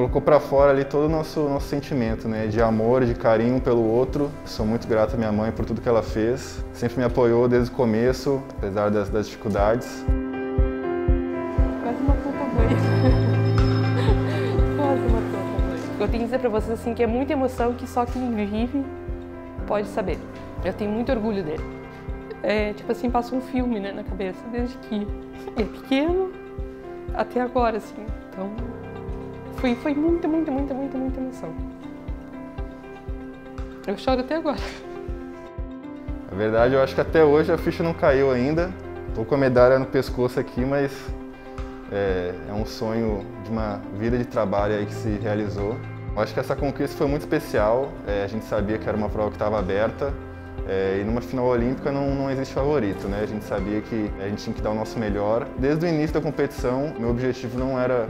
colocou para fora ali todo o nosso, nosso sentimento, né? De amor, de carinho pelo outro. Sou muito grato à minha mãe por tudo que ela fez. Sempre me apoiou desde o começo, apesar das, das dificuldades. Quase matou tua mãe. Quase matou tua mãe. Eu tenho que dizer pra vocês assim que é muita emoção que só quem vive pode saber. Eu tenho muito orgulho dele. É, tipo assim, passa um filme né, na cabeça, desde que é pequeno até agora, assim. Então, foi, foi muita, muita, muita, muita, muita emoção. Eu choro até agora. Na verdade, eu acho que até hoje a ficha não caiu ainda. Tô com a medalha no pescoço aqui, mas é, é um sonho de uma vida de trabalho aí que se realizou. Eu acho que essa conquista foi muito especial. É, a gente sabia que era uma prova que estava aberta. É, e numa final olímpica não, não existe favorito, né? A gente sabia que a gente tinha que dar o nosso melhor. Desde o início da competição, meu objetivo não era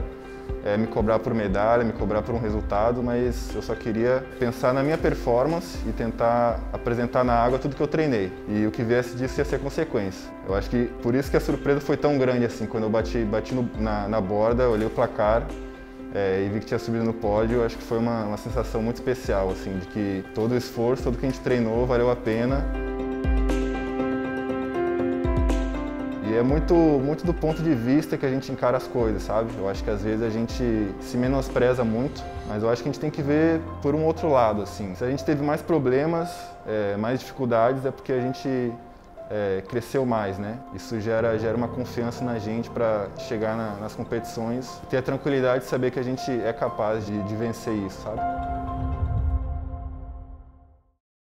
é, me cobrar por medalha, me cobrar por um resultado, mas eu só queria pensar na minha performance e tentar apresentar na água tudo que eu treinei. E o que viesse disso ia ser consequência. Eu acho que por isso que a surpresa foi tão grande assim, quando eu bati, bati no, na, na borda, olhei o placar é, e vi que tinha subido no pódio, acho que foi uma, uma sensação muito especial, assim, de que todo o esforço, tudo que a gente treinou valeu a pena. E é muito, muito do ponto de vista que a gente encara as coisas, sabe? Eu acho que às vezes a gente se menospreza muito, mas eu acho que a gente tem que ver por um outro lado, assim. Se a gente teve mais problemas, é, mais dificuldades, é porque a gente é, cresceu mais, né? Isso gera, gera uma confiança na gente para chegar na, nas competições, ter a tranquilidade de saber que a gente é capaz de, de vencer isso, sabe?